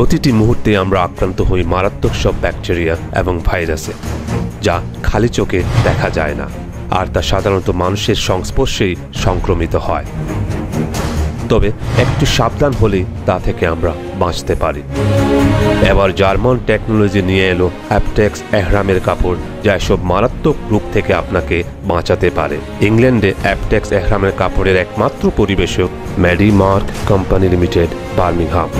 প্রতিটি মুহূর্তে আমরা আক্রান্ত হই মারাত্মক সব ব্যাকটেরিয়া এবং ভাইরাসে, যা খালি চোখে দেখা যায় না, আর তা সাধারণত মানুষের সংস্পর্শেই সংক্রমিত হয়। তবে একটু সাবধান হলেই তা থেকে আমরা বাঁচতে পারি। এবার জার্মান টেকনোলজি নিয়ে এলো অ্যাপটেক্স এহরামের কাপড়, যা এসব মারাত্মক রূপ থেকে আপনাকে বাঁচাতে পারে। ইংল্যান্ডে অ্যাপটেক্স এহরামের কাপড়ের একমাত্র পরিবেশক Maddy Mark company limited, Birmingham.